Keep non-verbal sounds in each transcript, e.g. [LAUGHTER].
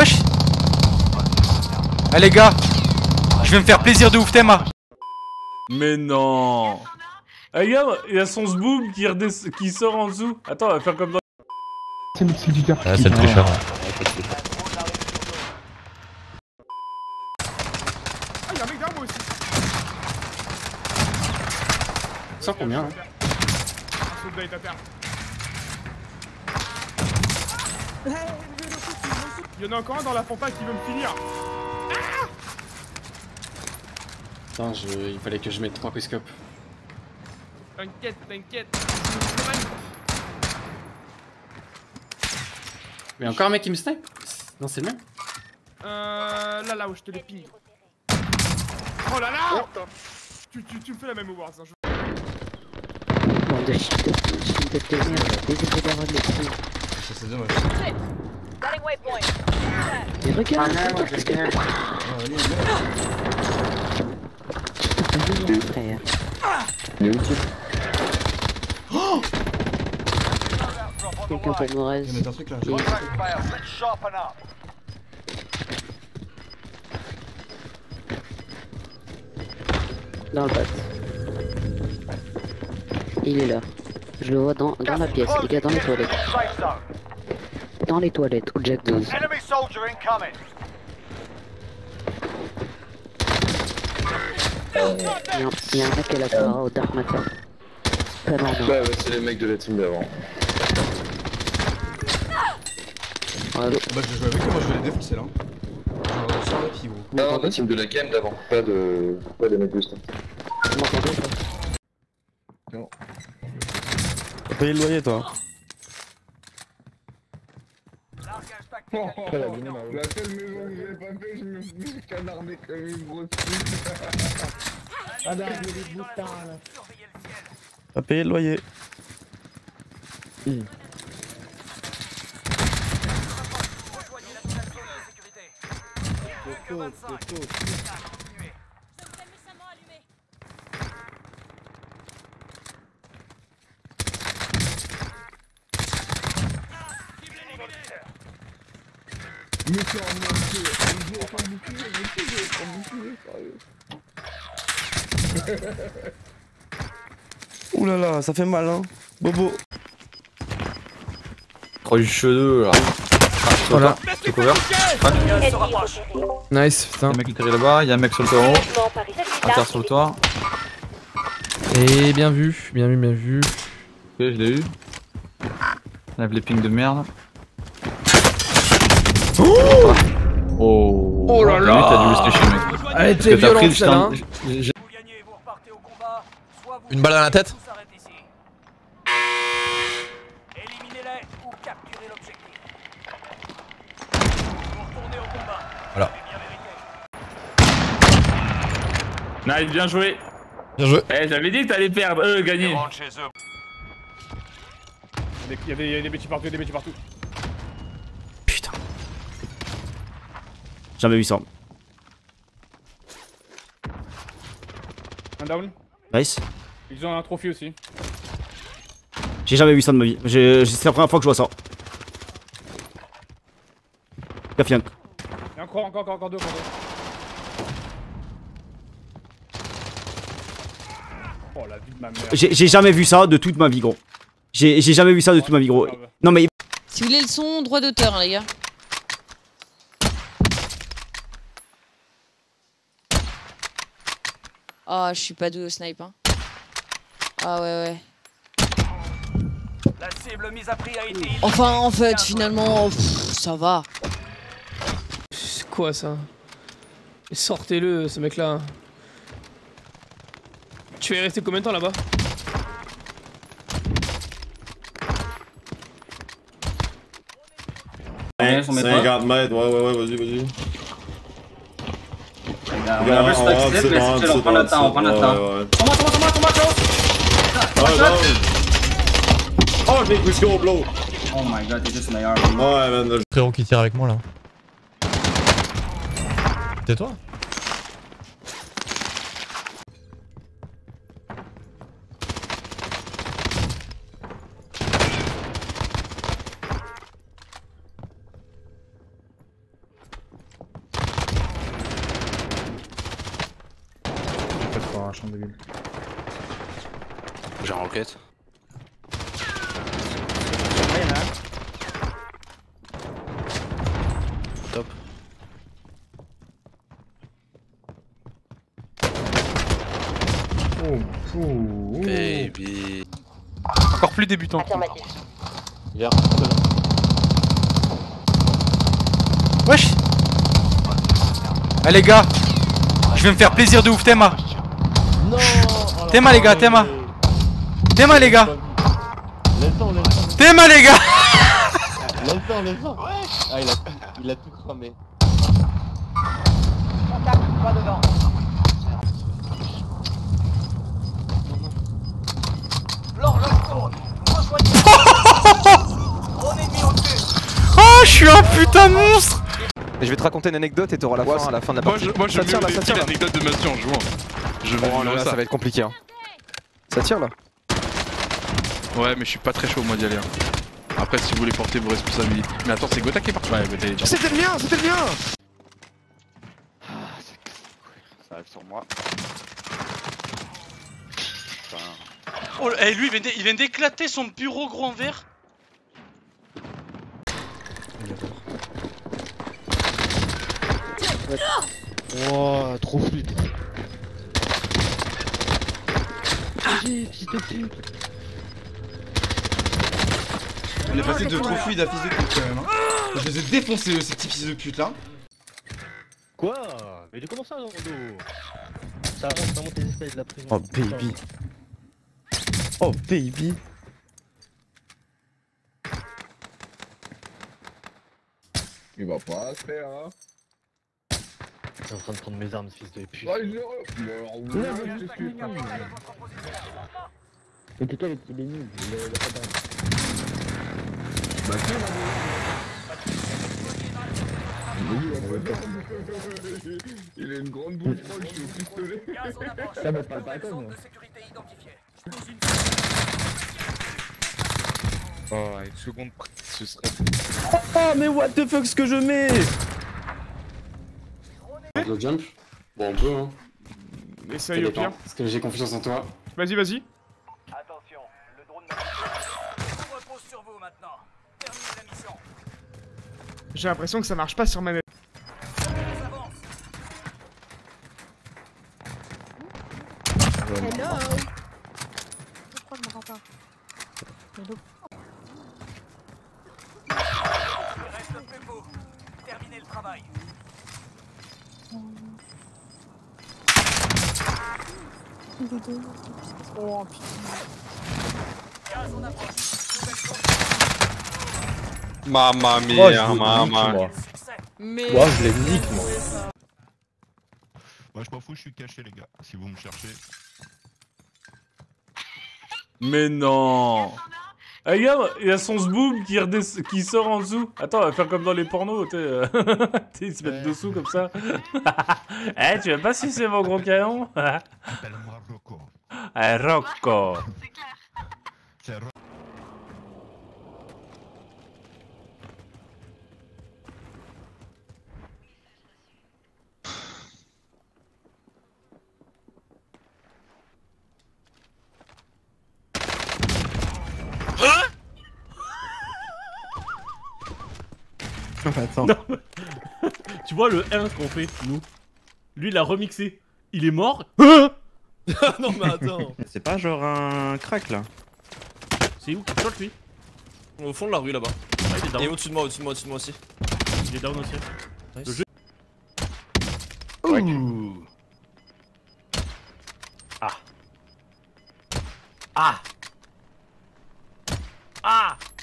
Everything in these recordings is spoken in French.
Wesh Allez les gars Je vais me faire plaisir de ouf Théma Mais non Ah, Regarde, il y a son zboom qui, qui sort en dessous. Attends, on va faire comme dans... C'est le c'est du. Ah, c'est le tricheur. Ah, y'a un mec derrière moi aussi. Ça combien hein Un soldat est à terre. Il y en a encore un dans la pampa qui veut me finir. Putain, je... il fallait que je mette 3 quickscopes. T'inquiète, t'inquiète. Mais encore un mec qui me snipe Non, c'est le même Euh. Là, là où je te les ping. Oh là là tu, tu, tu me fais la même Howard, ça. Je... C'est dommage. Mais regarde, Vas-y, frère. Quelqu'un peut nous Il y a un truc là. Oui. Dans le bas. Il est là. Je le vois dans, dans la pièce. Il est dans les toilettes. Dans les toilettes, au Jack 12. Euh, Il y, a un- il y a un mec à la Clara au Dark Matter. Pas normal. Ouais, ouais, c'est les mecs de la team d'avant. Allô Bah, je vais jouer avec eux, moi je vais les défoncer là. Pied, gros. Non, la team de la game d'avant, pas de. pas des mecs de. Vous m'entendez pas T'as payé le loyer toi. La seule maison que j'ai pas fait, je me suis canardé comme une grosse T'as payé le loyer [LAUGHS] Ouh là là, ça fait mal hein Bobo Trop du cheveu là Voilà. C'est cover Nice, putain. Y'a un mec qui là-bas, y'a un mec sur le toit en haut, un terre sur le toit. Et bien vu, bien vu, bien vu. Ok, je l'ai eu. Lève les pings de merde. Oh Oh là là. Limite, t'as dû rester chez mec. Elle était violente celle-là. hein. stand- j'ai- j'ai- Une balle dans la tête. Voilà. Nice, bien joué Bien joué. Eh, j'avais dit que t'allais perdre, euh, gagner Il y a des, il y a des bêtises partout, il y a des bêtises partout. Putain. Jamais vu ça. Un down. Nice. Ils ont un trophée aussi. J'ai jamais vu ça de ma vie. C'est la première fois que je vois ça. Gaffe, Yank. Encore, encore, encore, encore deux, encore deux. Oh la vie de ma mère. J'ai jamais vu ça de toute ma vie, gros. J'ai jamais vu ça de toute ma vie, gros. Non, mais Si vous voulez le son, droit d'auteur, hein, les gars. Ah, je suis pas doué au snipe, hein. Ah ouais, ouais. La cible mise à prix a été Enfin, en fait, finalement, pff, ça va. C'est quoi ça? Sortez-le, ce mec-là. Tu vas y rester combien de temps là-bas? Ouais, 50 mètres, ouais, ouais, ouais, vas-y, vas-y. On va chill, on prend notre temps, on prend notre temps. Tombe-moi, tombe-moi, Oh, j'ai poussé au blow. Oh my god, t'es juste meilleur. Ouais, man, Frérot qui tire avec moi là. C'est toi? J'ai un roquette. Top. Baby. Encore plus débutant. Vert. Wesh Ah les gars Je vais me faire plaisir de ouf, Théma Non Théma les gars, Théma Théma les gars Théma les gars Laisse le laisse Ah, il a, il a tout cramé. Pas devant. L'horloge tourne. Rejoignez. Drone ennemi au-dessus. Oh, je suis un putain de monstre Et je vais te raconter une anecdote et t'auras la fin à la fin de la partie. moi je ça tire là, ça tire l'anecdote de Mathieu en jouant. Je vais Oh là là, ça va être compliqué. Hein. Ça tire là. Ouais, mais je suis pas très chaud moi d'y aller. hein. Après, si vous voulez porter vos responsabilités. Mais attends, c'est Gotha qui est parti. Ouais, Gotha est. C'était le mien, c'était le mien Ça arrive sur moi. Oh, eh, lui, il vient d'é- il vient d'éclater son bureau gros en verre. Oh, trop fluide. On est passé de trop fluide à fils de pute quand même. Hein. Je les ai défoncés eux, ces petits fils de pute là. Quoi? Mais comment ça, Rondo Ça avance, ça monte les espèces de la prison. Oh baby. Oh baby. Il va pas se faire, hein. T'es en train de prendre mes armes, fils de pute. Ouais, je... Mais alors, vous voyez, je suis pas Mais il est nul. Il a pas d'arme. Bah, tiens, Il a une grande bouche molle, je suis au pistolet. Ça va pas le Zone moi. de sécurité identifiée. Oh, une seconde, ce serait. Oh mais what the fuck ce que je mets Le jump Bon, on peut, hein. Essaye au pire. Parce que j'ai confiance en toi. Vas-y, vas-y. Attention, le drone Tout repose sur vous maintenant. J'ai l'impression que ça marche pas sur. On avance. Hello Pourquoi je m'entends pas Hello Il reste plus vous. Terminez le travail. Oh putain. Gaz en approche. Nouvelle Mamma Oh, je mia, vous mamma. moi. Mais. Moi je l'ai nique moi. Moi je m'en fous, je suis caché les gars, si vous me cherchez. Mais non Eh, Regarde, il y a son zboom qui, redesc- qui sort en dessous. Attends, on va faire comme dans les pornos, tu sais. euh, [LAUGHS] ils se mettent dessous comme ça. [LAUGHS] Eh, tu veux pas sucer mon gros canon? [LAUGHS] Appelle-moi Rocco. Eh, Rocco C'est Ro- Attends. [LAUGHS] Tu vois le 1 qu'on fait, nous Lui, il a remixé. Il est mort. [LAUGHS] [LAUGHS] non mais attends. C'est pas genre un crack là. C'est où? Qui shot lui Au fond de la rue là-bas. Ah, il est down. Et au-dessus de moi, au-dessus de moi, au-dessus de moi aussi. Il est down aussi. Le jeu- Ouh. Ah. Ah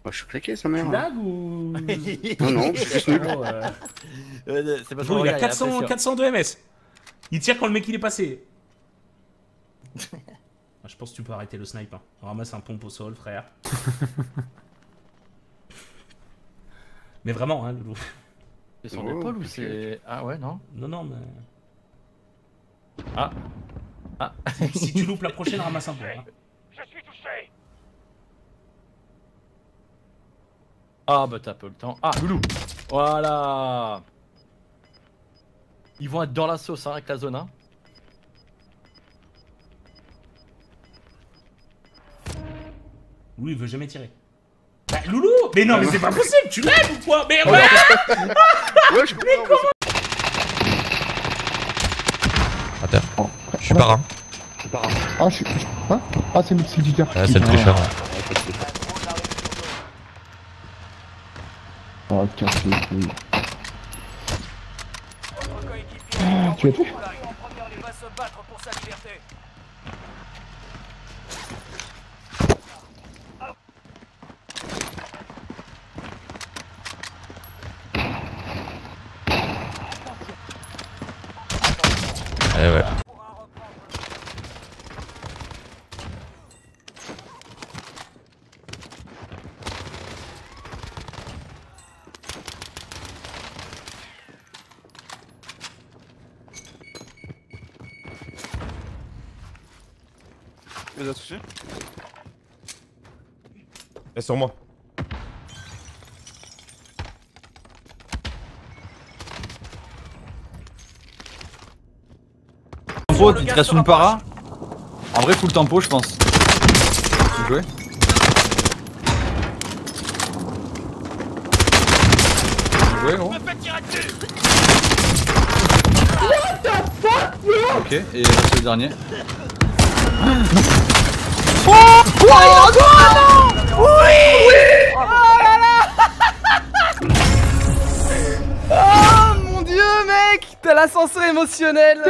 Ah Moi, je suis claqué, sa mère. Blague ou [LAUGHS] Non, non, je suis juste nul. c'est pas Bro, il a 400, 400 de MS. Il tire quand le mec il est passé. [LAUGHS] Ah, Je pense que tu peux arrêter le snipe. Hein. Ramasse un pompe au sol, frère. [LAUGHS] mais vraiment, hein, Loulou. C'est son épaule ou c'est. Ah ouais, non Non, non, mais. Ah Ah Si tu loupes la prochaine, ramasse un peu. Hein. Je suis touché. Ah bah t'as peu le temps. Ah loulou Voilà Ils vont être dans la sauce hein, avec la zone 1. Loulou il veut jamais tirer. Bah loulou Mais non mais c'est pas possible Tu l'aimes ou quoi? Mais ouais, je Mais comment? À terre. Oh. Je suis par un. Ah, je suis. Ah, c'est le Ah, c'est le tricheur. Ah. Ouais. Oh, casse les couilles. Ah, tu as fait Il va se battre pour sa liberté. Eh ouais. Il les a touchés Et sur moi. Tempo, tu te restes une para. En vrai, full tempo, je pense. Bien joué. Bien joué, gros. Ok, et reste le dernier. Oh, oh, non Oui Oui Oh là là Oh mon dieu mec T'as l'ascenseur émotionnel